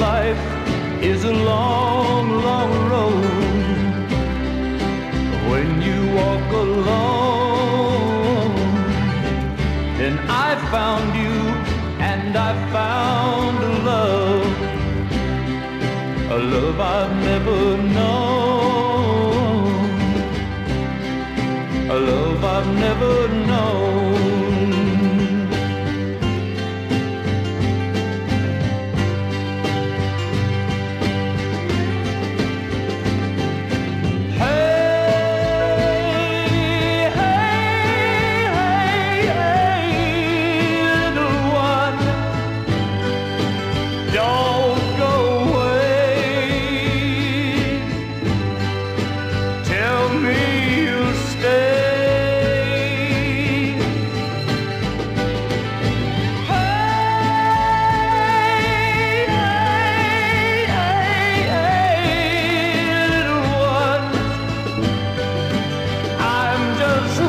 life is a long, long road. When you walk alone, then I found you and I found a love, a love I've never known, a love I've never known.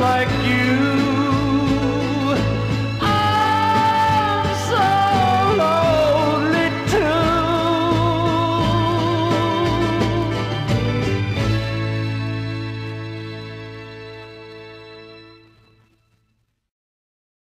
like you.